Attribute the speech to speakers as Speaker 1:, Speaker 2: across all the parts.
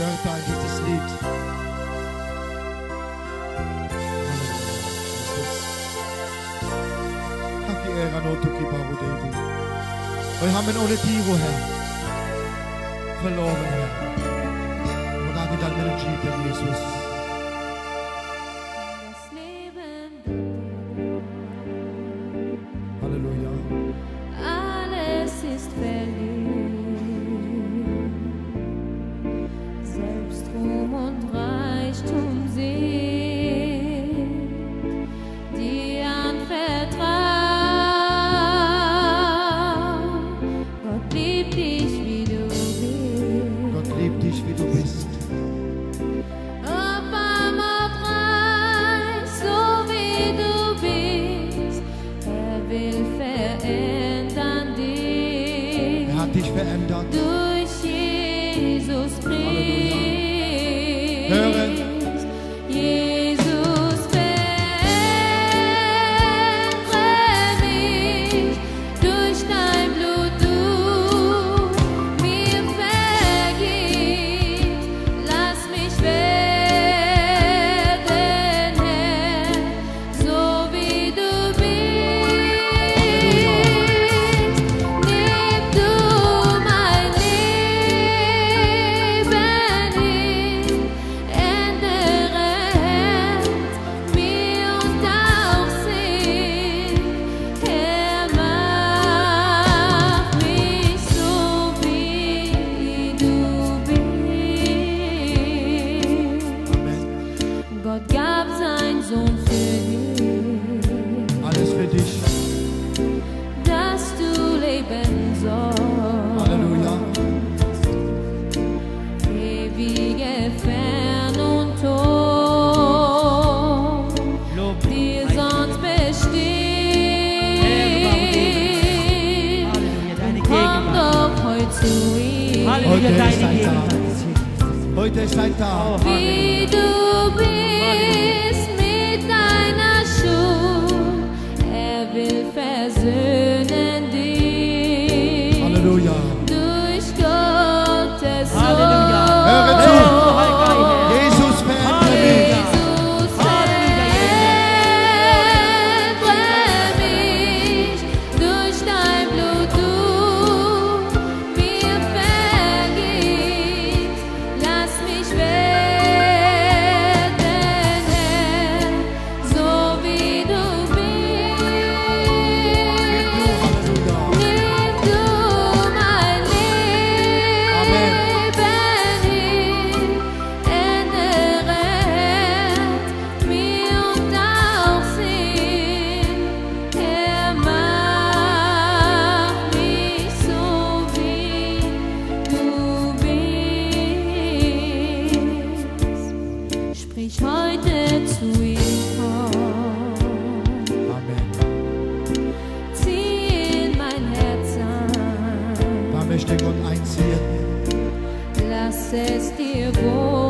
Speaker 1: Canta in sleep. Lied. Haki ära nåd to keep David.
Speaker 2: Och jag har min ole tiro här. Förloven här.
Speaker 1: Och där vi där
Speaker 2: med Jesus. Jesus. Jesus, please.
Speaker 1: Halleluja,
Speaker 2: Heute
Speaker 3: deine Gegenwart.
Speaker 1: Heute ist ein Tag.
Speaker 2: Wie du bist.
Speaker 1: Gott einziehen.
Speaker 2: Lass es dir
Speaker 1: wohl.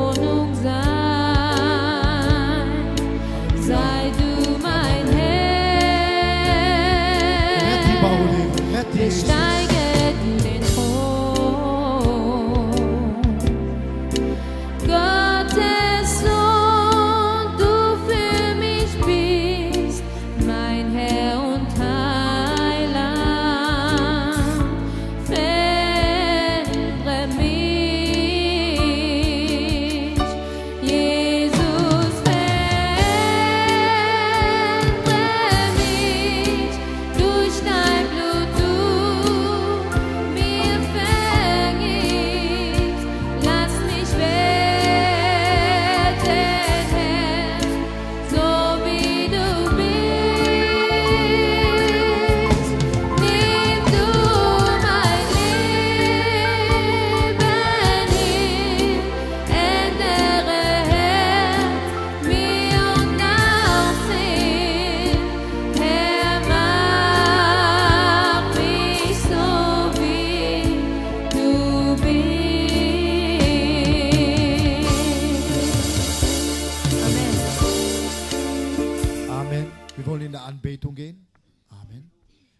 Speaker 1: wollen in der Anbetung gehen. Amen.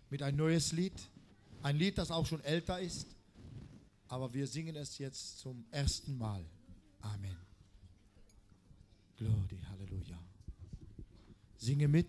Speaker 1: Mit ein neues Lied. Ein Lied, das auch schon älter ist. Aber wir singen es jetzt zum ersten Mal. Amen. Glory, Halleluja. Singe mit.